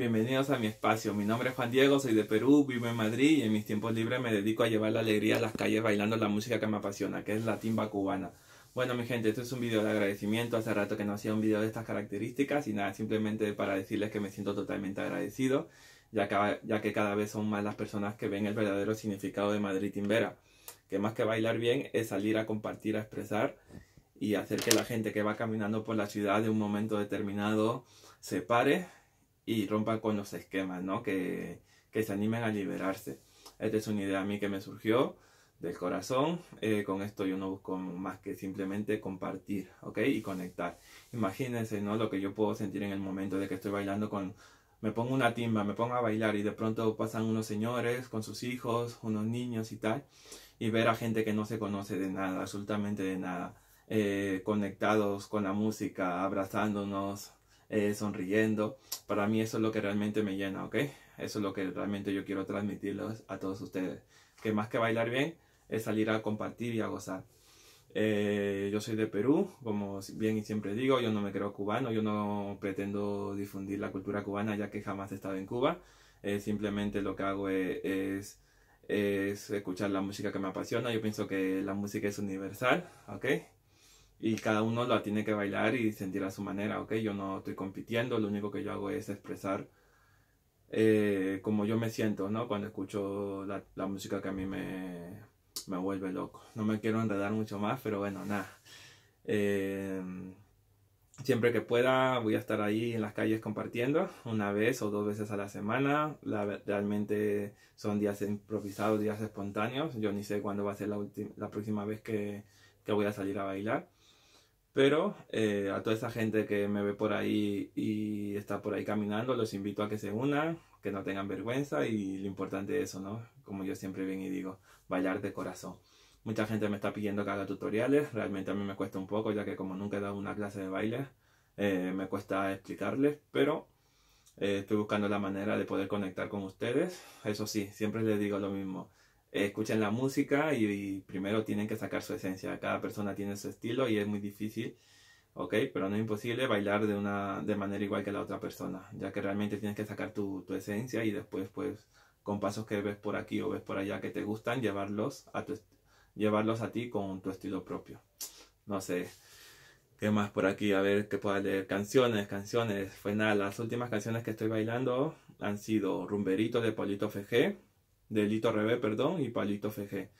bienvenidos a mi espacio. Mi nombre es Juan Diego, soy de Perú, vivo en Madrid y en mis tiempos libres me dedico a llevar la alegría a las calles bailando la música que me apasiona, que es la timba cubana. Bueno, mi gente, este es un video de agradecimiento. Hace rato que no hacía un video de estas características y nada, simplemente para decirles que me siento totalmente agradecido, ya que, ya que cada vez son más las personas que ven el verdadero significado de Madrid Timbera, que más que bailar bien es salir a compartir, a expresar y hacer que la gente que va caminando por la ciudad de un momento determinado se pare y rompa con los esquemas, ¿no? Que, que se animen a liberarse. Esta es una idea a mí que me surgió del corazón. Eh, con esto yo no busco más que simplemente compartir, ¿ok? Y conectar. Imagínense, ¿no? Lo que yo puedo sentir en el momento de que estoy bailando con... Me pongo una timba, me pongo a bailar y de pronto pasan unos señores con sus hijos, unos niños y tal, y ver a gente que no se conoce de nada, absolutamente de nada, eh, conectados con la música, abrazándonos, eh, sonriendo. Para mí eso es lo que realmente me llena, ¿ok? Eso es lo que realmente yo quiero transmitirles a todos ustedes. Que más que bailar bien, es salir a compartir y a gozar. Eh, yo soy de Perú, como bien y siempre digo, yo no me creo cubano, yo no pretendo difundir la cultura cubana ya que jamás he estado en Cuba. Eh, simplemente lo que hago es, es, es, escuchar la música que me apasiona. Yo pienso que la música es universal, ¿ok? Y cada uno la tiene que bailar y sentir a su manera, ¿ok? Yo no estoy compitiendo, lo único que yo hago es expresar eh, como yo me siento, ¿no? Cuando escucho la, la, música que a mí me, me vuelve loco. No me quiero enredar mucho más, pero bueno, nada. Eh, siempre que pueda voy a estar ahí en las calles compartiendo una vez o dos veces a la semana. Realmente son días improvisados, días espontáneos. Yo ni sé cuándo va a ser la, la próxima vez que, que voy a salir a bailar. Pero eh, a toda esa gente que me ve por ahí y está por ahí caminando, los invito a que se unan, que no tengan vergüenza y lo importante es eso, ¿no? Como yo siempre ven y digo, bailar de corazón. Mucha gente me está pidiendo que haga tutoriales, realmente a mí me cuesta un poco, ya que como nunca he dado una clase de baile, eh, me cuesta explicarles, pero eh, estoy buscando la manera de poder conectar con ustedes. Eso sí, siempre les digo lo mismo escuchen la música y, primero tienen que sacar su esencia. Cada persona tiene su estilo y es muy difícil, ¿ok? Pero no es imposible bailar de, una, de manera igual que la otra persona, ya que realmente tienes que sacar tu, tu esencia y después, pues, con pasos que ves por aquí o ves por allá que te gustan, llevarlos a, tu, llevarlos a ti con tu estilo propio. No sé. ¿Qué más por aquí? A ver qué puedo leer. Canciones, canciones. Fue nada, las últimas canciones que estoy bailando han sido Rumberito de Polito FG, de Lito Rebe, perdón, y Palito FG.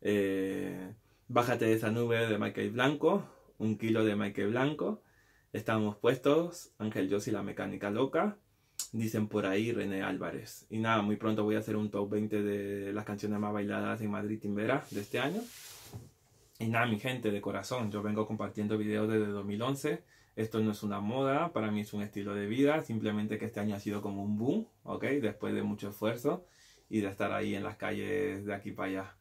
Eh, Bájate de esa nube de Michael Blanco, un kilo de Michael Blanco. Estamos puestos, Ángel y la mecánica loca. Dicen por ahí René Álvarez. Y nada, muy pronto voy a hacer un top 20 de las canciones más bailadas en Madrid Timbera de este año. Y nada, mi gente de corazón, yo vengo compartiendo videos desde 2011. Esto no es una moda, para mí es un estilo de vida. Simplemente que este año ha sido como un boom, ¿ok? Después de mucho esfuerzo y de estar ahí en las calles de aquí para allá.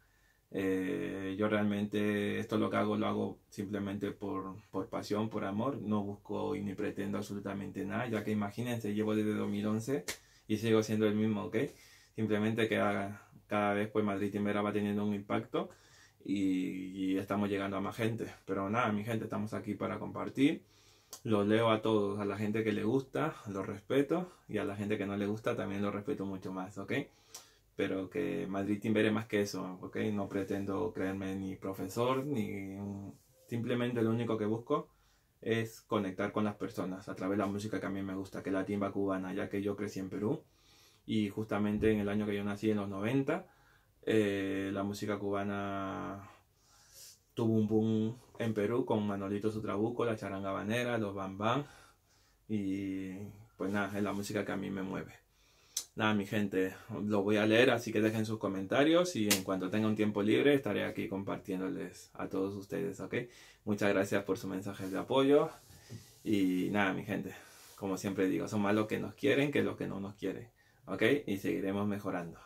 Eh, yo realmente esto lo que hago lo hago simplemente por, por, pasión, por amor, no busco y ni pretendo absolutamente nada, ya que imagínense, llevo desde 2011 y sigo siendo el mismo, ¿ok? Simplemente que cada vez pues Madrid Timbera va teniendo un impacto y, y, estamos llegando a más gente, pero nada, mi gente, estamos aquí para compartir, los leo a todos, a la gente que le gusta, los respeto y a la gente que no le gusta también lo respeto mucho más, ¿ok? Pero que Madrid Timber más que eso, ¿ok? No pretendo creerme ni profesor, ni simplemente lo único que busco es conectar con las personas a través de la música que a mí me gusta, que es la timba cubana, ya que yo crecí en Perú y justamente en el año que yo nací, en los 90, eh, la música cubana tuvo un boom en Perú con Manolito Sutrabuco, la charanga banera, los bam y pues nada, es la música que a mí me mueve. Nada, mi gente, lo voy a leer, así que dejen sus comentarios y en cuanto tenga un tiempo libre estaré aquí compartiéndoles a todos ustedes, ¿ok? Muchas gracias por sus mensajes de apoyo y nada, mi gente, como siempre digo, son más los que nos quieren que los que no nos quieren, ¿ok? Y seguiremos mejorando.